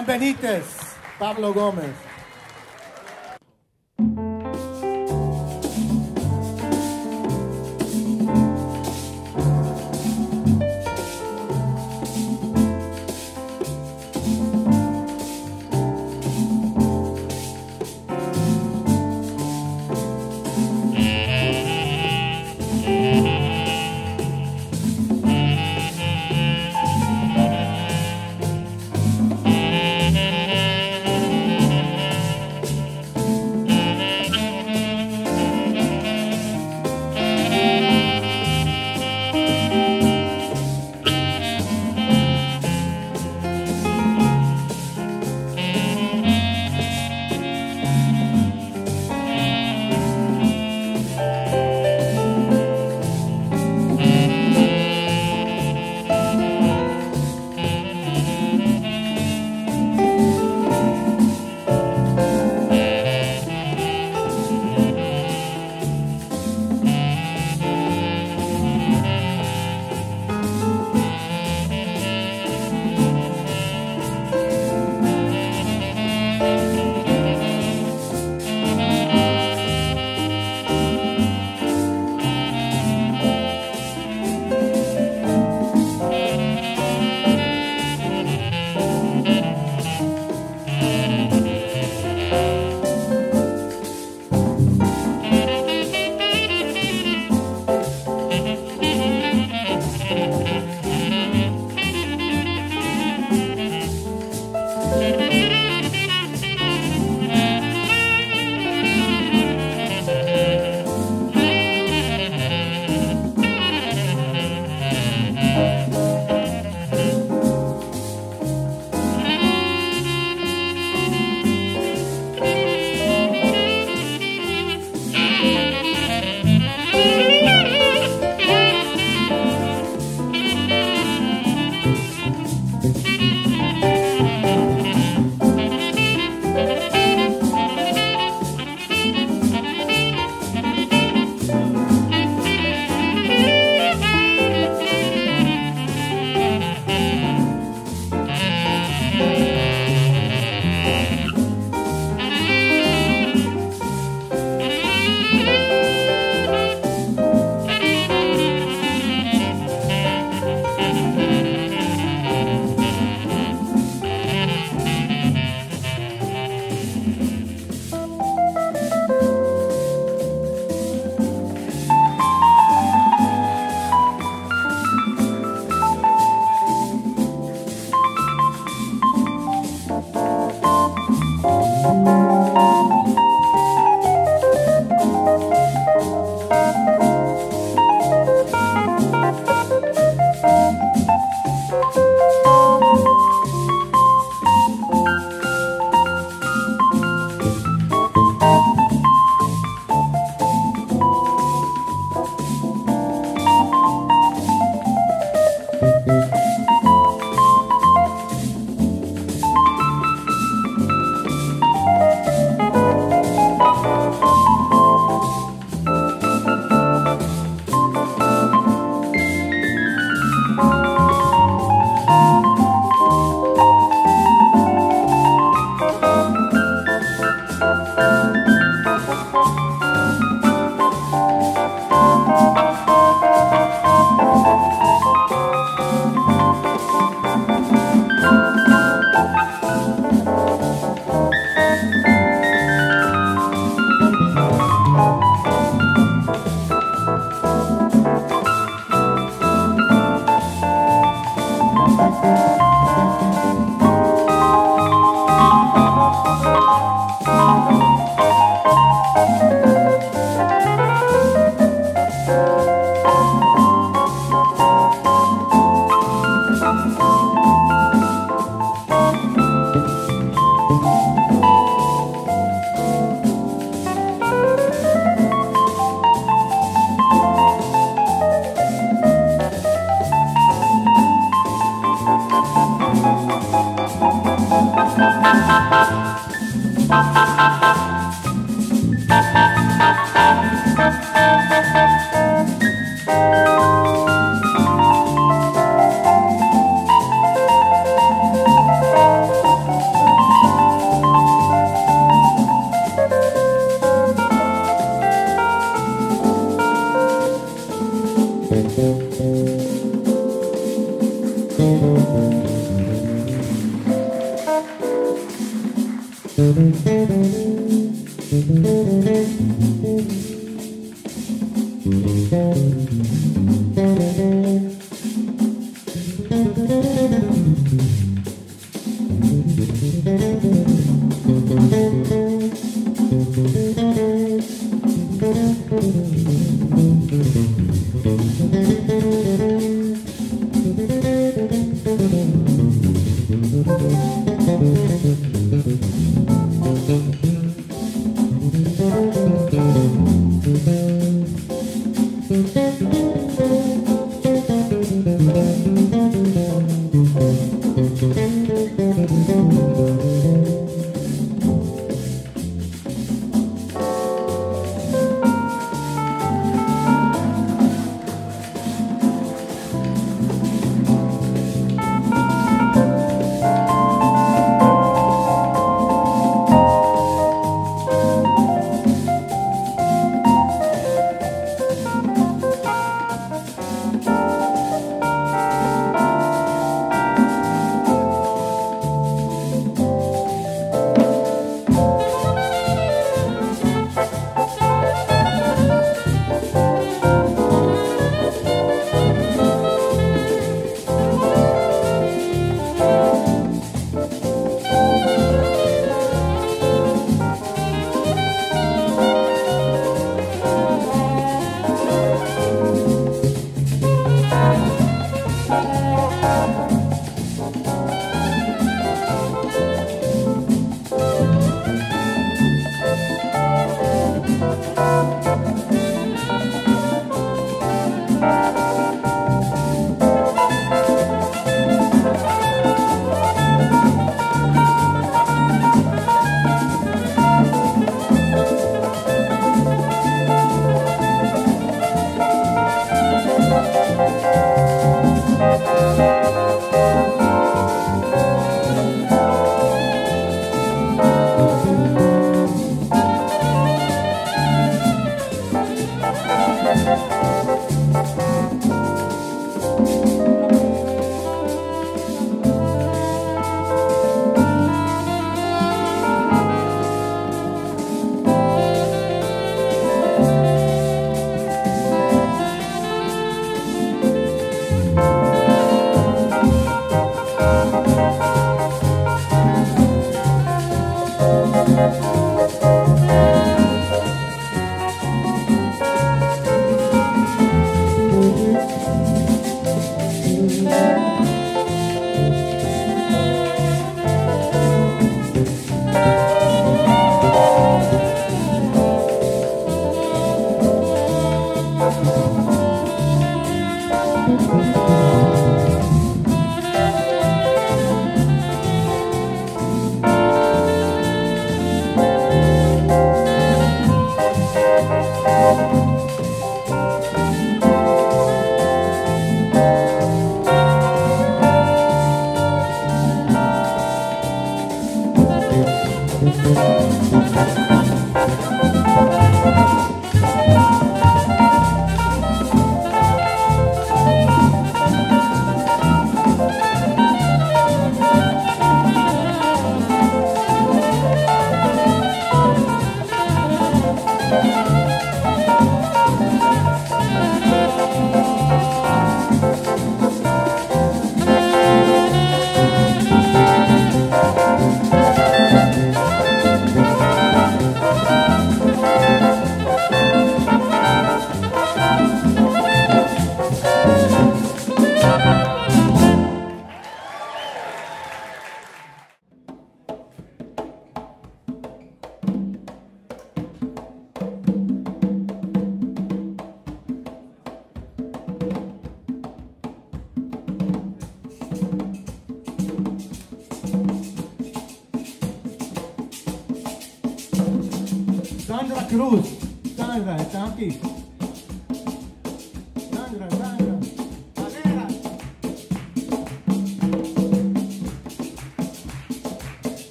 John Benítez, Pablo Gómez. Thank you.